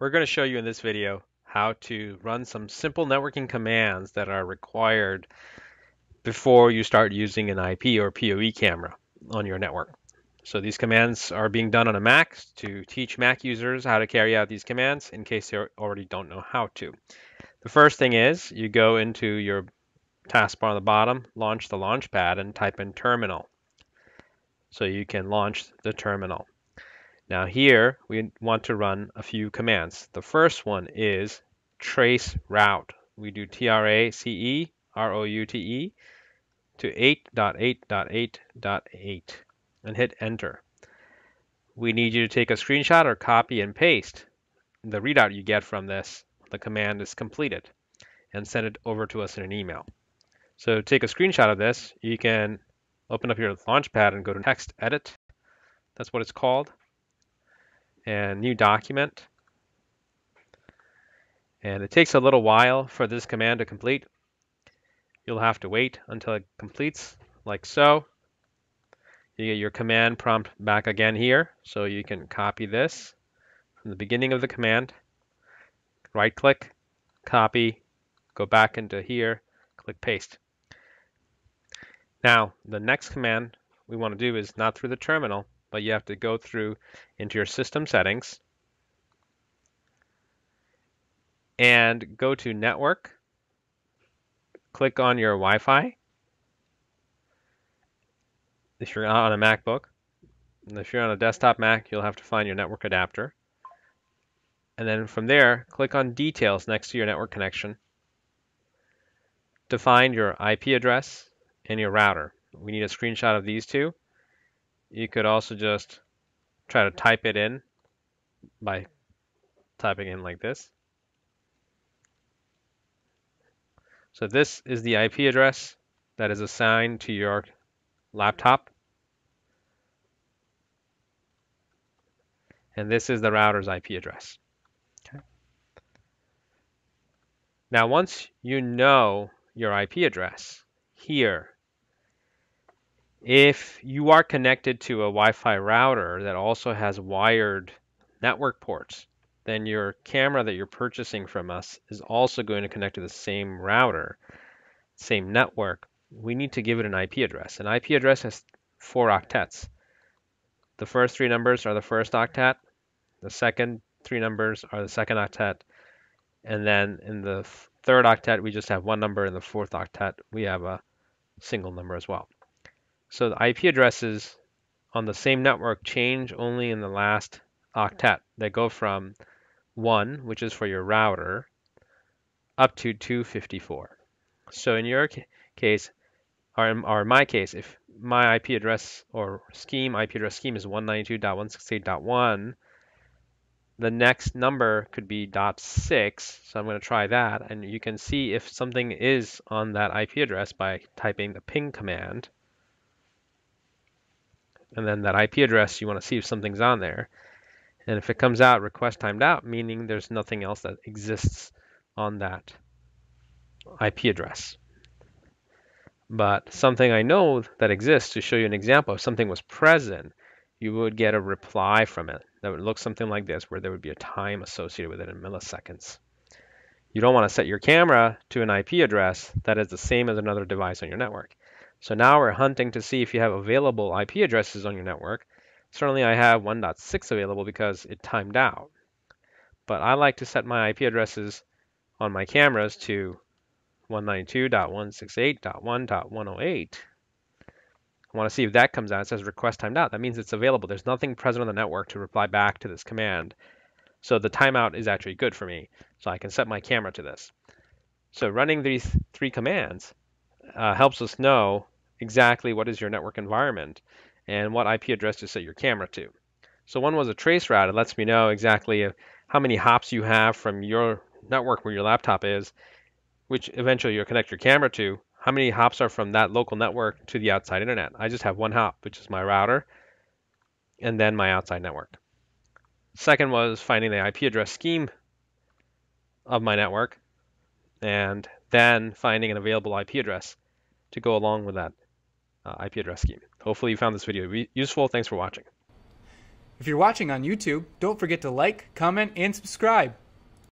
We're going to show you in this video how to run some simple networking commands that are required before you start using an IP or PoE camera on your network. So these commands are being done on a Mac to teach Mac users how to carry out these commands in case they already don't know how to. The first thing is you go into your taskbar on the bottom, launch the Launchpad and type in terminal. So you can launch the terminal. Now here we want to run a few commands. The first one is trace route. We do trace R-O-U-T-E to 8.8.8.8 and hit enter. We need you to take a screenshot or copy and paste the readout you get from this. The command is completed and send it over to us in an email. So take a screenshot of this. You can open up your Launchpad and go to text edit. That's what it's called and new document. And it takes a little while for this command to complete. You'll have to wait until it completes like so. You get your command prompt back again here. So you can copy this from the beginning of the command, right click, copy, go back into here, click paste. Now, the next command we want to do is not through the terminal, but you have to go through into your system settings and go to network, click on your Wi-Fi if you're on a MacBook. And if you're on a desktop Mac, you'll have to find your network adapter. And then from there, click on details next to your network connection. Define your IP address and your router. We need a screenshot of these two. You could also just try to type it in by typing in like this. So this is the IP address that is assigned to your laptop. And this is the router's IP address. Okay. Now once you know your IP address here if you are connected to a Wi-Fi router that also has wired network ports, then your camera that you're purchasing from us is also going to connect to the same router, same network. We need to give it an IP address. An IP address has four octets. The first three numbers are the first octet. The second three numbers are the second octet. And then in the third octet, we just have one number. In the fourth octet, we have a single number as well. So the IP addresses on the same network change only in the last octet. They go from 1, which is for your router, up to 254. So in your case, or in, or in my case, if my IP address or scheme, IP address scheme is 192.168.1, the next number could be dot .6, so I'm going to try that, and you can see if something is on that IP address by typing the ping command and then that IP address, you want to see if something's on there. And if it comes out request timed out, meaning there's nothing else that exists on that IP address. But something I know that exists, to show you an example, if something was present, you would get a reply from it that would look something like this, where there would be a time associated with it in milliseconds. You don't want to set your camera to an IP address that is the same as another device on your network. So now we're hunting to see if you have available IP addresses on your network. Certainly I have 1.6 available because it timed out. But I like to set my IP addresses on my cameras to 192.168.1.108. I want to see if that comes out. It says request timed out. That means it's available. There's nothing present on the network to reply back to this command. So the timeout is actually good for me. So I can set my camera to this. So running these three commands uh, helps us know exactly what is your network environment and what IP address to set your camera to. So one was a trace route. It lets me know exactly how many hops you have from your network where your laptop is, which eventually you'll connect your camera to. How many hops are from that local network to the outside internet? I just have one hop, which is my router, and then my outside network. Second was finding the IP address scheme of my network, and then finding an available IP address to go along with that uh, IP address scheme. Hopefully you found this video useful. Thanks for watching. If you're watching on YouTube, don't forget to like, comment, and subscribe.